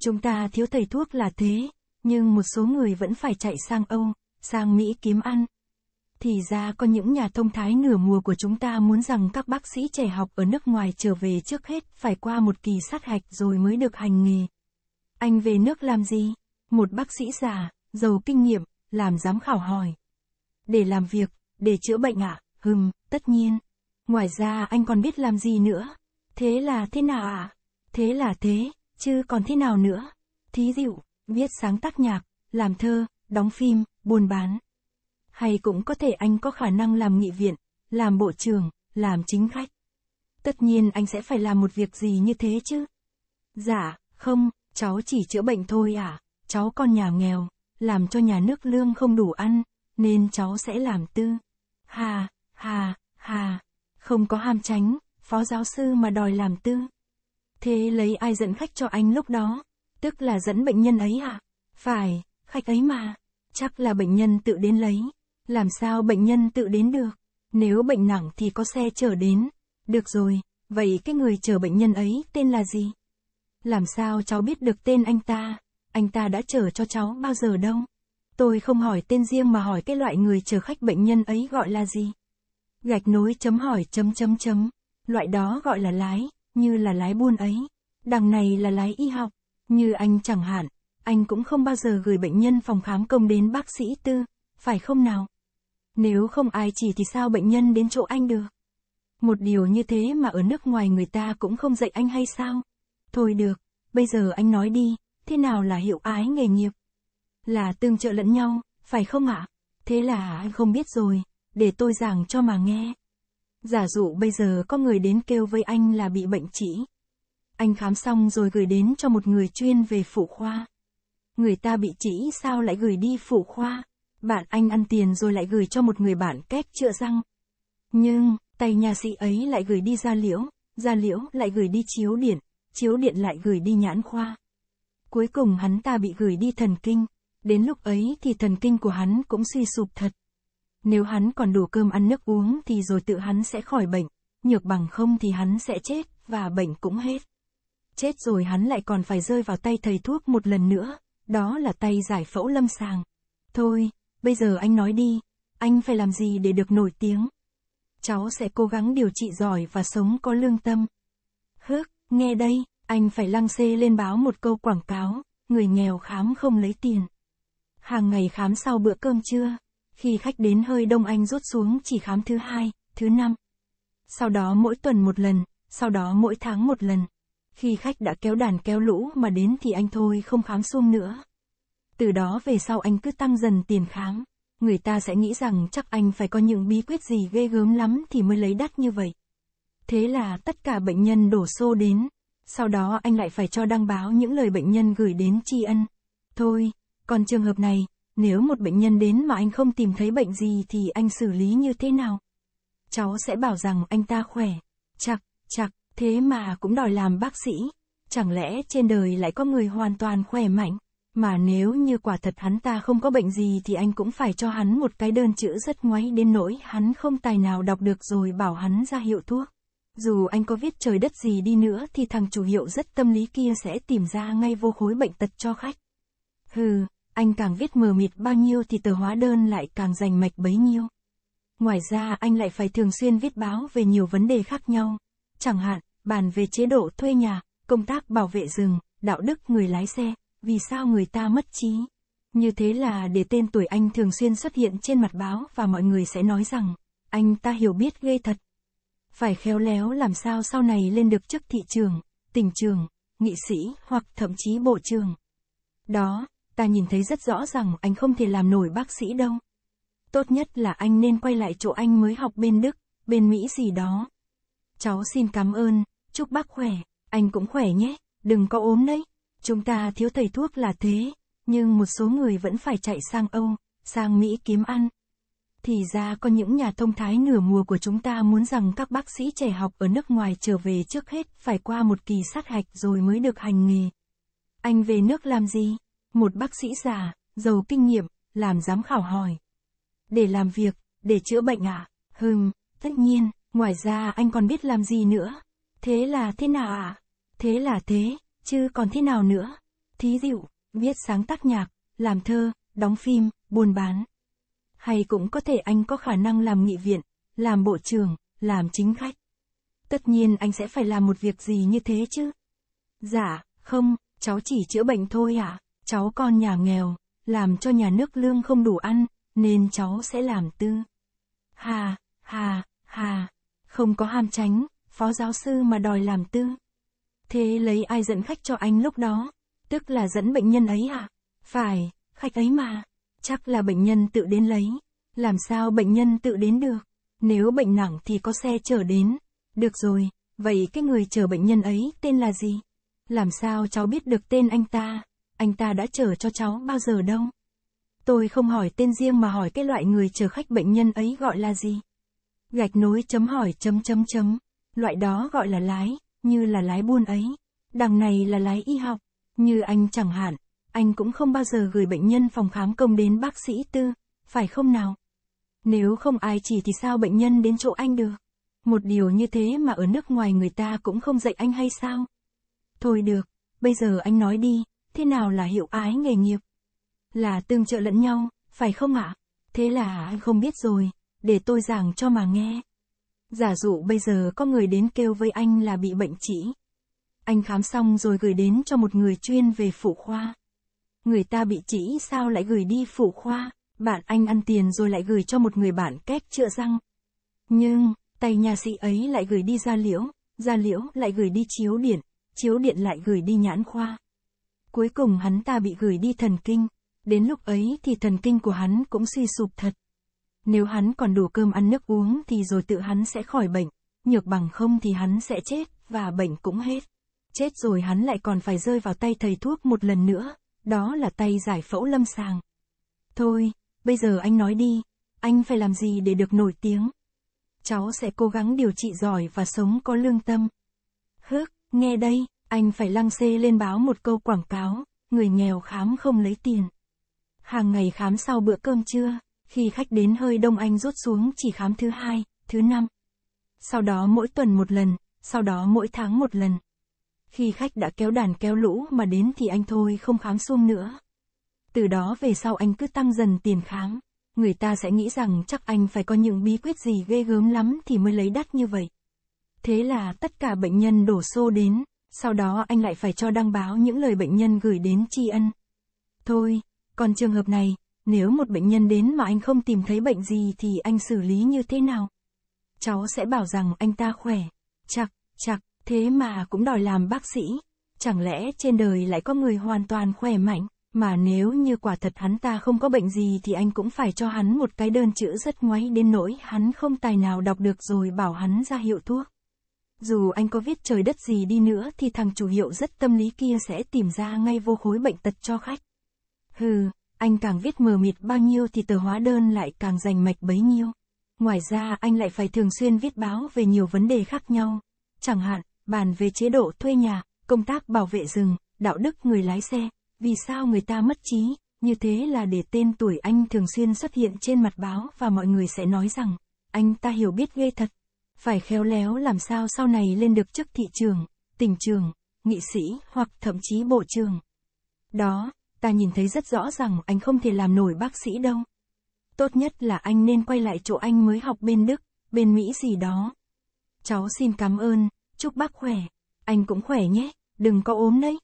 Chúng ta thiếu thầy thuốc là thế, nhưng một số người vẫn phải chạy sang Âu, sang Mỹ kiếm ăn. Thì ra có những nhà thông thái nửa mùa của chúng ta muốn rằng các bác sĩ trẻ học ở nước ngoài trở về trước hết phải qua một kỳ sát hạch rồi mới được hành nghề. Anh về nước làm gì? Một bác sĩ già, giàu kinh nghiệm, làm giám khảo hỏi. Để làm việc, để chữa bệnh ạ, à? hừm, tất nhiên. Ngoài ra anh còn biết làm gì nữa? Thế là thế nào ạ? À? Thế là thế, chứ còn thế nào nữa? Thí dụ, viết sáng tác nhạc, làm thơ, đóng phim, buôn bán. Hay cũng có thể anh có khả năng làm nghị viện, làm bộ trưởng, làm chính khách. Tất nhiên anh sẽ phải làm một việc gì như thế chứ. Dạ, không, cháu chỉ chữa bệnh thôi à, cháu con nhà nghèo, làm cho nhà nước lương không đủ ăn, nên cháu sẽ làm tư. Hà, hà, hà, không có ham tránh, phó giáo sư mà đòi làm tư. Thế lấy ai dẫn khách cho anh lúc đó? Tức là dẫn bệnh nhân ấy à? Phải, khách ấy mà. Chắc là bệnh nhân tự đến lấy. Làm sao bệnh nhân tự đến được? Nếu bệnh nặng thì có xe chở đến. Được rồi, vậy cái người chở bệnh nhân ấy tên là gì? Làm sao cháu biết được tên anh ta? Anh ta đã chở cho cháu bao giờ đâu? Tôi không hỏi tên riêng mà hỏi cái loại người chở khách bệnh nhân ấy gọi là gì? Gạch nối chấm hỏi chấm chấm chấm. Loại đó gọi là lái, như là lái buôn ấy. Đằng này là lái y học. Như anh chẳng hạn, anh cũng không bao giờ gửi bệnh nhân phòng khám công đến bác sĩ tư, phải không nào? Nếu không ai chỉ thì sao bệnh nhân đến chỗ anh được? Một điều như thế mà ở nước ngoài người ta cũng không dạy anh hay sao? Thôi được, bây giờ anh nói đi, thế nào là hiệu ái nghề nghiệp? Là tương trợ lẫn nhau, phải không ạ? Thế là anh không biết rồi, để tôi giảng cho mà nghe. Giả dụ bây giờ có người đến kêu với anh là bị bệnh chỉ. Anh khám xong rồi gửi đến cho một người chuyên về phụ khoa. Người ta bị chỉ sao lại gửi đi phụ khoa? Bạn anh ăn tiền rồi lại gửi cho một người bạn két chữa răng. Nhưng, tay nhà sĩ ấy lại gửi đi gia liễu, gia liễu lại gửi đi chiếu điện, chiếu điện lại gửi đi nhãn khoa. Cuối cùng hắn ta bị gửi đi thần kinh, đến lúc ấy thì thần kinh của hắn cũng suy sụp thật. Nếu hắn còn đủ cơm ăn nước uống thì rồi tự hắn sẽ khỏi bệnh, nhược bằng không thì hắn sẽ chết, và bệnh cũng hết. Chết rồi hắn lại còn phải rơi vào tay thầy thuốc một lần nữa, đó là tay giải phẫu lâm sàng. Thôi, bây giờ anh nói đi, anh phải làm gì để được nổi tiếng? Cháu sẽ cố gắng điều trị giỏi và sống có lương tâm. Hước, nghe đây, anh phải lăng xê lên báo một câu quảng cáo, người nghèo khám không lấy tiền. Hàng ngày khám sau bữa cơm trưa, khi khách đến hơi đông anh rút xuống chỉ khám thứ hai, thứ năm. Sau đó mỗi tuần một lần, sau đó mỗi tháng một lần. Khi khách đã kéo đàn kéo lũ mà đến thì anh thôi không khám xuông nữa. Từ đó về sau anh cứ tăng dần tiền khám. Người ta sẽ nghĩ rằng chắc anh phải có những bí quyết gì ghê gớm lắm thì mới lấy đắt như vậy. Thế là tất cả bệnh nhân đổ xô đến. Sau đó anh lại phải cho đăng báo những lời bệnh nhân gửi đến tri ân. Thôi, còn trường hợp này, nếu một bệnh nhân đến mà anh không tìm thấy bệnh gì thì anh xử lý như thế nào? Cháu sẽ bảo rằng anh ta khỏe. Chặc, chặc, thế mà cũng đòi làm bác sĩ. Chẳng lẽ trên đời lại có người hoàn toàn khỏe mạnh? Mà nếu như quả thật hắn ta không có bệnh gì thì anh cũng phải cho hắn một cái đơn chữ rất ngoáy đến nỗi hắn không tài nào đọc được rồi bảo hắn ra hiệu thuốc. Dù anh có viết trời đất gì đi nữa thì thằng chủ hiệu rất tâm lý kia sẽ tìm ra ngay vô khối bệnh tật cho khách. Hừ, anh càng viết mờ mịt bao nhiêu thì tờ hóa đơn lại càng rành mạch bấy nhiêu. Ngoài ra anh lại phải thường xuyên viết báo về nhiều vấn đề khác nhau. Chẳng hạn, bàn về chế độ thuê nhà, công tác bảo vệ rừng, đạo đức người lái xe, vì sao người ta mất trí. Như thế là để tên tuổi anh thường xuyên xuất hiện trên mặt báo và mọi người sẽ nói rằng, anh ta hiểu biết ghê thật. Phải khéo léo làm sao sau này lên được chức thị trường, tỉnh trường, nghị sĩ hoặc thậm chí bộ trường. Đó, ta nhìn thấy rất rõ rằng anh không thể làm nổi bác sĩ đâu. Tốt nhất là anh nên quay lại chỗ anh mới học bên Đức, bên Mỹ gì đó. Cháu xin cảm ơn, chúc bác khỏe, anh cũng khỏe nhé, đừng có ốm đấy. Chúng ta thiếu thầy thuốc là thế, nhưng một số người vẫn phải chạy sang Âu, sang Mỹ kiếm ăn. Thì ra có những nhà thông thái nửa mùa của chúng ta muốn rằng các bác sĩ trẻ học ở nước ngoài trở về trước hết phải qua một kỳ sát hạch rồi mới được hành nghề. Anh về nước làm gì? Một bác sĩ già, giàu kinh nghiệm, làm giám khảo hỏi. Để làm việc, để chữa bệnh à? Hừm, tất nhiên, ngoài ra anh còn biết làm gì nữa? Thế là thế nào ạ? À? Thế là thế, chứ còn thế nào nữa? Thí dụ, viết sáng tác nhạc, làm thơ, đóng phim, buôn bán. Hay cũng có thể anh có khả năng làm nghị viện, làm bộ trưởng, làm chính khách. Tất nhiên anh sẽ phải làm một việc gì như thế chứ. Dạ, không, cháu chỉ chữa bệnh thôi ạ. À? Cháu con nhà nghèo, làm cho nhà nước lương không đủ ăn, nên cháu sẽ làm tư. Hà, hà, hà, không có ham tránh, phó giáo sư mà đòi làm tư. Thế lấy ai dẫn khách cho anh lúc đó? Tức là dẫn bệnh nhân ấy à? Phải, khách ấy mà. Chắc là bệnh nhân tự đến lấy. Làm sao bệnh nhân tự đến được? Nếu bệnh nặng thì có xe chở đến. Được rồi, vậy cái người chở bệnh nhân ấy tên là gì? Làm sao cháu biết được tên anh ta? Anh ta đã chờ cho cháu bao giờ đâu? Tôi không hỏi tên riêng mà hỏi cái loại người chờ khách bệnh nhân ấy gọi là gì? Gạch nối chấm hỏi chấm chấm chấm. Loại đó gọi là lái, như là lái buôn ấy. Đằng này là lái y học. Như anh chẳng hạn, anh cũng không bao giờ gửi bệnh nhân phòng khám công đến bác sĩ tư, phải không nào? Nếu không ai chỉ thì sao bệnh nhân đến chỗ anh được? Một điều như thế mà ở nước ngoài người ta cũng không dạy anh hay sao? Thôi được, bây giờ anh nói đi, thế nào là hiệu ái nghề nghiệp? Là tương trợ lẫn nhau, phải không ạ? Thế là anh không biết rồi, để tôi giảng cho mà nghe. Giả dụ bây giờ có người đến kêu với anh là bị bệnh chỉ. Anh khám xong rồi gửi đến cho một người chuyên về phụ khoa. Người ta bị chỉ sao lại gửi đi phụ khoa, bạn anh ăn tiền rồi lại gửi cho một người bạn cách chữa răng. Nhưng, tay nhà sĩ ấy lại gửi đi gia liễu, gia liễu lại gửi đi chiếu điện, chiếu điện lại gửi đi nhãn khoa. Cuối cùng hắn ta bị gửi đi thần kinh, đến lúc ấy thì thần kinh của hắn cũng suy sụp thật. Nếu hắn còn đủ cơm ăn nước uống thì rồi tự hắn sẽ khỏi bệnh, nhược bằng không thì hắn sẽ chết, và bệnh cũng hết. Chết rồi hắn lại còn phải rơi vào tay thầy thuốc một lần nữa, đó là tay giải phẫu lâm sàng. Thôi, bây giờ anh nói đi, anh phải làm gì để được nổi tiếng? Cháu sẽ cố gắng điều trị giỏi và sống có lương tâm. Hước, nghe đây, anh phải lăng xê lên báo một câu quảng cáo, người nghèo khám không lấy tiền. Hàng ngày khám sau bữa cơm trưa, khi khách đến hơi đông anh rút xuống chỉ khám thứ hai, thứ năm. Sau đó mỗi tuần một lần, sau đó mỗi tháng một lần. Khi khách đã kéo đàn kéo lũ mà đến thì anh thôi không khám xuông nữa. Từ đó về sau anh cứ tăng dần tiền khám. Người ta sẽ nghĩ rằng chắc anh phải có những bí quyết gì ghê gớm lắm thì mới lấy đắt như vậy. Thế là tất cả bệnh nhân đổ xô đến, sau đó anh lại phải cho đăng báo những lời bệnh nhân gửi đến tri ân. Thôi, còn trường hợp này, nếu một bệnh nhân đến mà anh không tìm thấy bệnh gì thì anh xử lý như thế nào? Cháu sẽ bảo rằng anh ta khỏe. Chặt, chặt, thế mà cũng đòi làm bác sĩ. Chẳng lẽ trên đời lại có người hoàn toàn khỏe mạnh? Mà nếu như quả thật hắn ta không có bệnh gì thì anh cũng phải cho hắn một cái đơn chữ rất ngoáy đến nỗi hắn không tài nào đọc được rồi bảo hắn ra hiệu thuốc. Dù anh có viết trời đất gì đi nữa thì thằng chủ hiệu rất tâm lý kia sẽ tìm ra ngay vô khối bệnh tật cho khách. Hừ, anh càng viết mờ mịt bao nhiêu thì tờ hóa đơn lại càng rành mạch bấy nhiêu. Ngoài ra anh lại phải thường xuyên viết báo về nhiều vấn đề khác nhau. Chẳng hạn, bàn về chế độ thuê nhà, công tác bảo vệ rừng, đạo đức người lái xe, vì sao người ta mất trí, như thế là để tên tuổi anh thường xuyên xuất hiện trên mặt báo và mọi người sẽ nói rằng, anh ta hiểu biết ghê thật. Phải khéo léo làm sao sau này lên được chức thị trường, tỉnh trường, nghị sĩ hoặc thậm chí bộ trường. Đó, ta nhìn thấy rất rõ rằng anh không thể làm nổi bác sĩ đâu. Tốt nhất là anh nên quay lại chỗ anh mới học bên Đức, bên Mỹ gì đó. Cháu xin cảm ơn, chúc bác khỏe. Anh cũng khỏe nhé, đừng có ốm đấy.